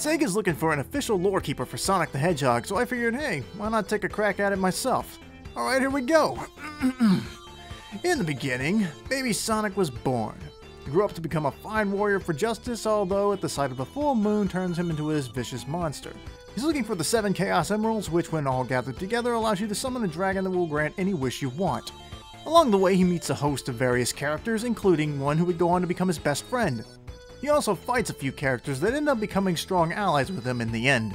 Sega's looking for an official lore keeper for Sonic the Hedgehog, so I figured, hey, why not take a crack at it myself? Alright, here we go. In the beginning, baby Sonic was born. He grew up to become a fine warrior for justice, although at the sight of the full moon turns him into this vicious monster. He's looking for the seven Chaos Emeralds, which when all gathered together allows you to summon a dragon that will grant any wish you want. Along the way, he meets a host of various characters, including one who would go on to become his best friend. He also fights a few characters that end up becoming strong allies with him in the end.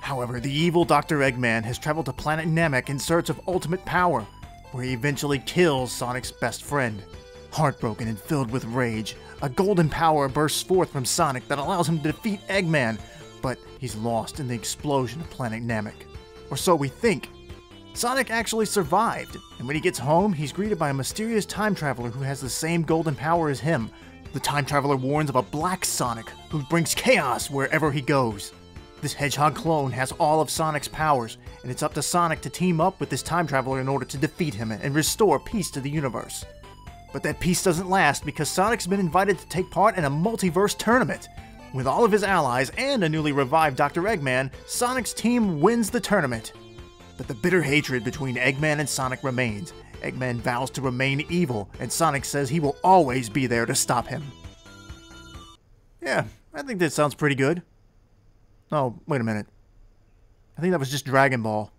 However, the evil Dr. Eggman has traveled to planet Namek in search of ultimate power, where he eventually kills Sonic's best friend. Heartbroken and filled with rage, a golden power bursts forth from Sonic that allows him to defeat Eggman, but he's lost in the explosion of planet Namek. Or so we think. Sonic actually survived, and when he gets home, he's greeted by a mysterious time traveler who has the same golden power as him, the time traveler warns of a black Sonic who brings chaos wherever he goes. This Hedgehog clone has all of Sonic's powers, and it's up to Sonic to team up with this time traveler in order to defeat him and restore peace to the universe. But that peace doesn't last because Sonic's been invited to take part in a multiverse tournament. With all of his allies and a newly revived Dr. Eggman, Sonic's team wins the tournament. But the bitter hatred between Eggman and Sonic remains, Eggman vows to remain evil, and Sonic says he will always be there to stop him. Yeah, I think that sounds pretty good. Oh, wait a minute. I think that was just Dragon Ball.